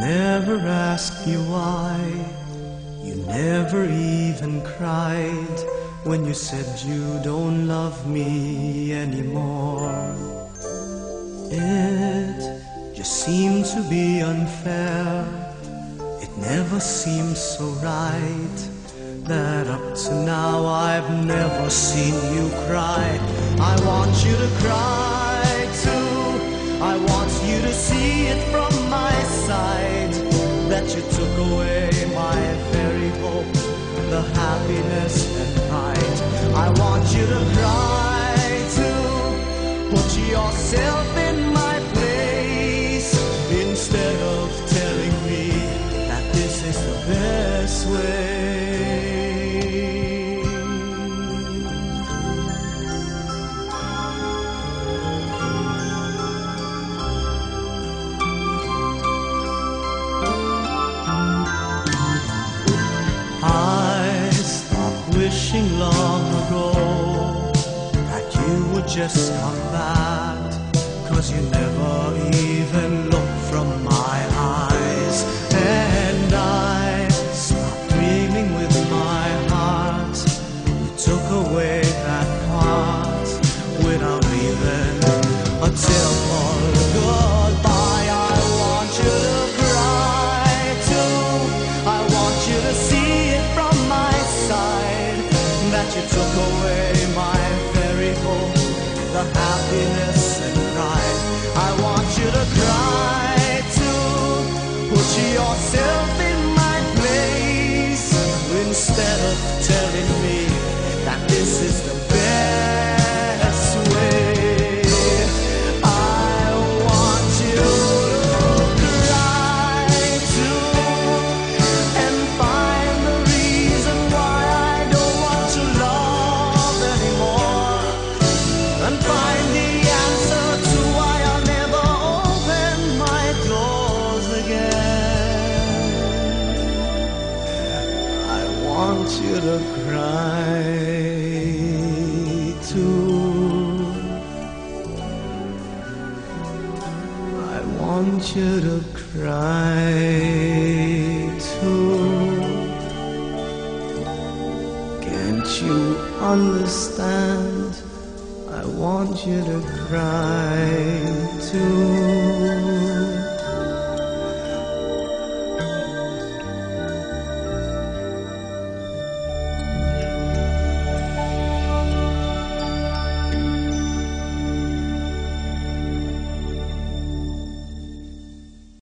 Never asked you why. You never even cried when you said you don't love me anymore. It just seemed to be unfair. It never seemed so right that up to now I've never seen you cry. I want you to cry you took away my very hope, the happiness and pride. I want you to cry too. Put yourself in you would just come back. Cause you never even looked from my eyes. And I stopped dreaming with my heart. You took away that part without even a temple goodbye. I want you to cry too. I want you to see it from my side that you took away my hope, the happiness and pride. I want you to cry too. Put yourself in my place instead of telling me that this is you to cry too. I want you to cry too. Can't you understand? I want you to cry